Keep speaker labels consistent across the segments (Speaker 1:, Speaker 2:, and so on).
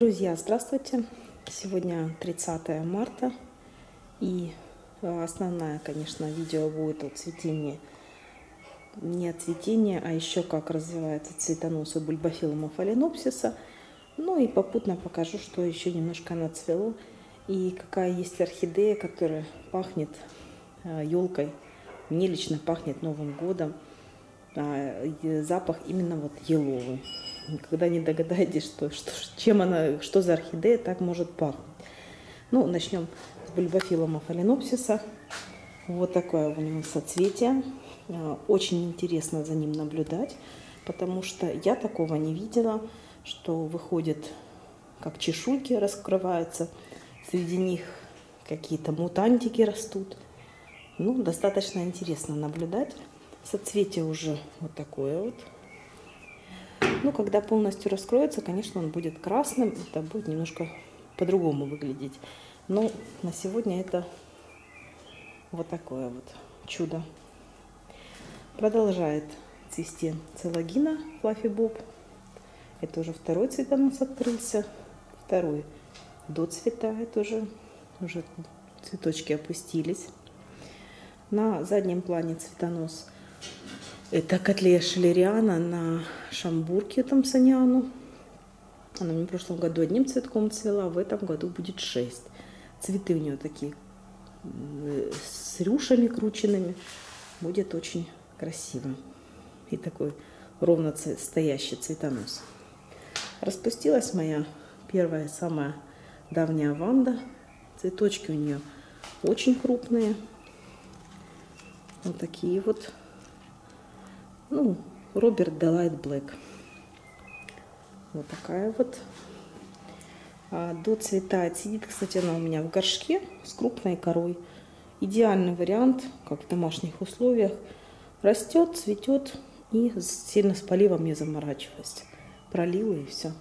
Speaker 1: Друзья, здравствуйте! Сегодня 30 марта и э, основное, конечно, видео будет о цветении, не о цветении, а еще как развивается цветонос у бульбофилума фаленопсиса. Ну и попутно покажу, что еще немножко нацвело и какая есть орхидея, которая пахнет елкой. Э, Мне лично пахнет Новым годом. А, запах именно вот еловый никогда не догадаетесь, что, что, чем она, что за орхидея так может пахнуть. Ну, начнем с бульбофилома фаленопсиса. Вот такое у него соцветие. А, очень интересно за ним наблюдать, потому что я такого не видела, что выходит, как чешуйки раскрываются, среди них какие-то мутантики растут. Ну, достаточно интересно наблюдать. Соцветие уже вот такое вот ну, когда полностью раскроется, конечно, он будет красным. Это будет немножко по-другому выглядеть. Но на сегодня это вот такое вот чудо. Продолжает цвести целогина Флаффи Боб. Это уже второй цветонос открылся. Второй доцветает уже. Уже цветочки опустились. На заднем плане цветонос это котлея шелериана на шамбурке тамсониану. Она мне в прошлом году одним цветком цвела, а в этом году будет шесть. Цветы у нее такие с рюшами крученными. Будет очень красиво. И такой ровно стоящий цветонос. Распустилась моя первая, самая давняя ванда. Цветочки у нее очень крупные. Вот такие вот ну, Роберт Делайт Блэк. Вот такая вот. А, доцветает. Сидит, кстати, она у меня в горшке с крупной корой. Идеальный вариант, как в домашних условиях. Растет, цветет и сильно с поливом не заморачиваясь. Пролила и все.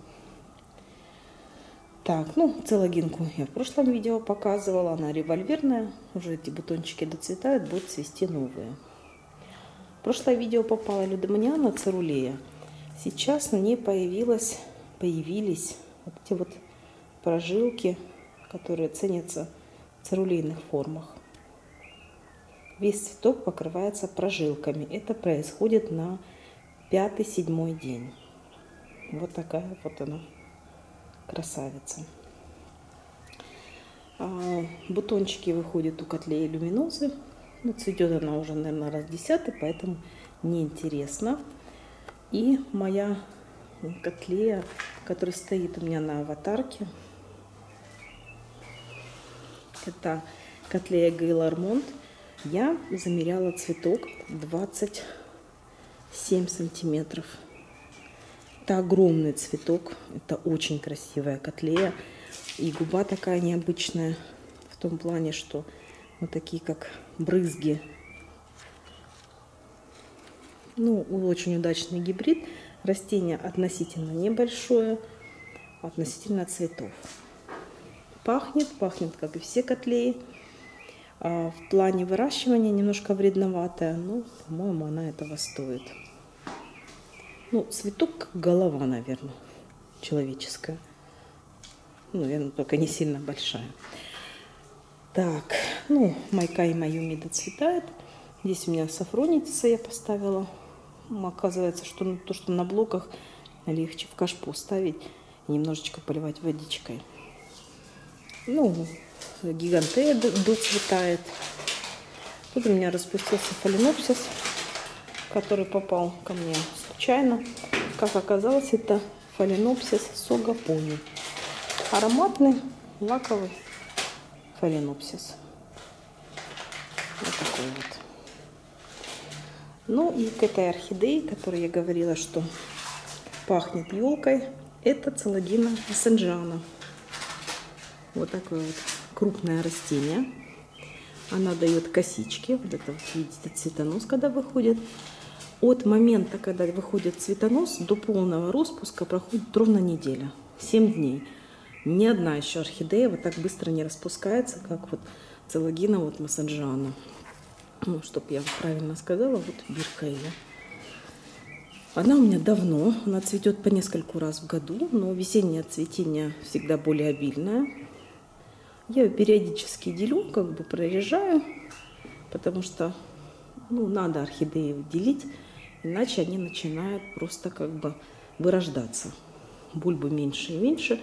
Speaker 1: Так, ну, целогинку я в прошлом видео показывала. Она револьверная. Уже эти бутончики доцветают, будут цвести новые прошлое видео попала Людоманиана цирулея. Сейчас на ней появилась, появились вот эти вот прожилки, которые ценятся в цирулейных формах. Весь цветок покрывается прожилками. Это происходит на пятый-седьмой день. Вот такая вот она, красавица. А, бутончики выходят у котлеи люминозы. Ну, цветет она уже, наверное, раз десятый, поэтому неинтересно. И моя котлея, которая стоит у меня на аватарке, это котлея Гейлармонт. Я замеряла цветок 27 сантиметров. Это огромный цветок, это очень красивая котлея. И губа такая необычная в том плане, что вот такие как брызги. Ну, очень удачный гибрид. Растение относительно небольшое, относительно цветов. Пахнет, пахнет, как и все котлеи. А в плане выращивания немножко вредноватая, но, по-моему, она этого стоит. Ну, цветок как голова, наверное, человеческая. Ну, наверное, только не сильно большая. Так, ну, майка и Майюми доцветает. Здесь у меня сафронится я поставила. Оказывается, что то, что на блоках легче в кашпо ставить и немножечко поливать водичкой. Ну, гигантея доцветает. Тут у меня распустился фаленопсис, который попал ко мне случайно. Как оказалось, это фаленопсис согапони. Ароматный, лаковый фаленопсис. Вот такой вот. Ну и к этой орхидее, которой я говорила, что пахнет елкой, это целодина сенджана. Вот такое вот крупное растение. Она дает косички. Вот это вот видите цветонос, когда выходит. От момента, когда выходит цветонос, до полного распуска проходит ровно неделя. 7 дней. Ни одна еще орхидея вот так быстро не распускается, как вот целогина вот массаджана. Ну, чтобы я правильно сказала, вот бирка ее. Она у меня давно, она цветет по нескольку раз в году, но весеннее цветение всегда более обильное. Я ее периодически делю, как бы прорежаю, потому что ну, надо орхидеи делить, иначе они начинают просто как бы вырождаться. Бульбы меньше и меньше,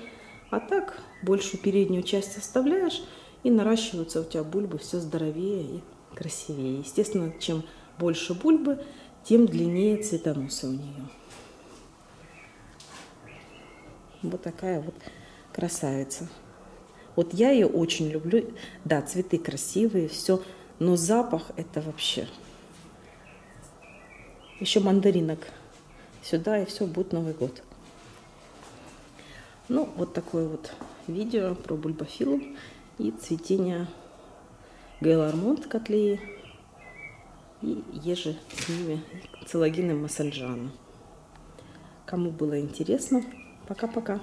Speaker 1: а так большую переднюю часть оставляешь, и наращиваются у тебя бульбы все здоровее и красивее. Естественно, чем больше бульбы, тем длиннее цветоносы у нее. Вот такая вот красавица. Вот я ее очень люблю. Да, цветы красивые, все, но запах это вообще. Еще мандаринок сюда, и все, будет Новый год. Ну, вот такое вот видео про бульбофилу и цветение Гейлармонт котлеи и ежи с ними целогины Масальджана. Кому было интересно, пока-пока.